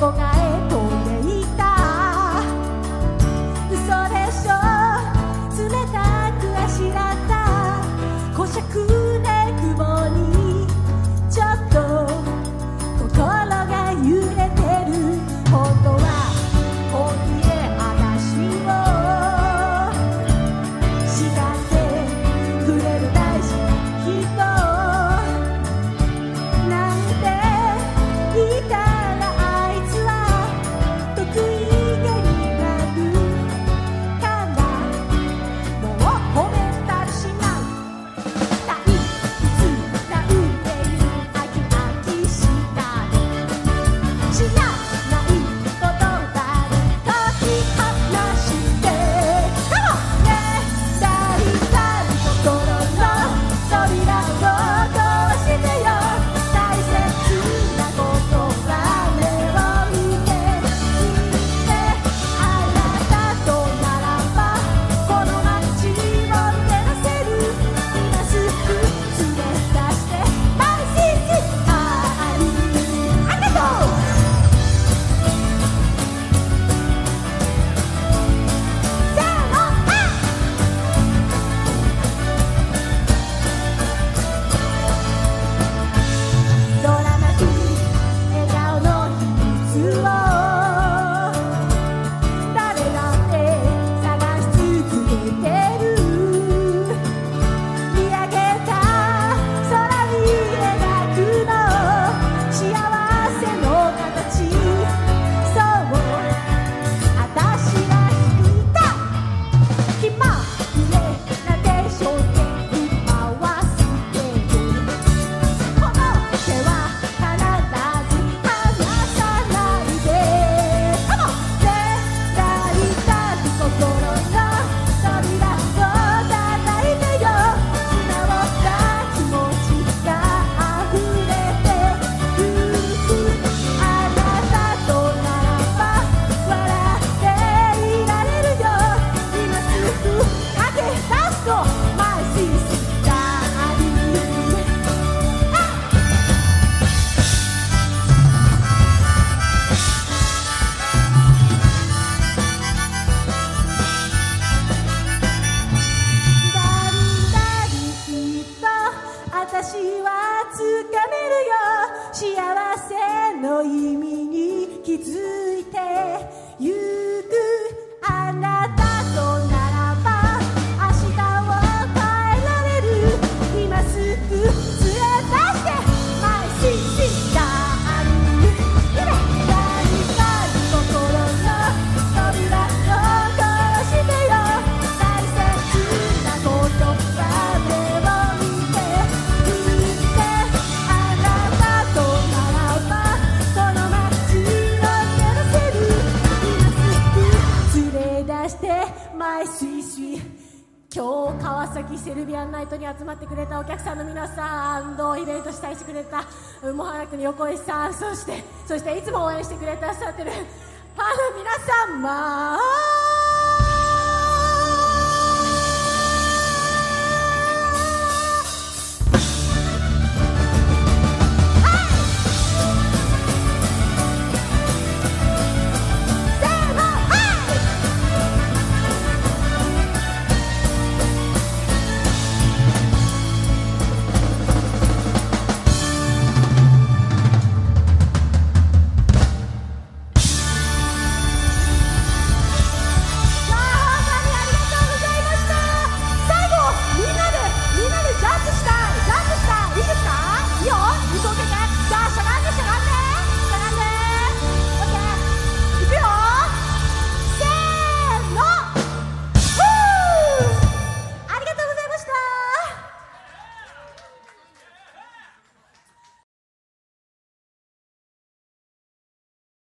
cô gái 幸せの意味に気づく今日川崎セルビアンナイトに集まってくれたお客さんの皆さんとイベント主催してくれた？もはやくの横井さんそしてそしていつも応援してくれてらっしゃってる。ファンの皆さんまあ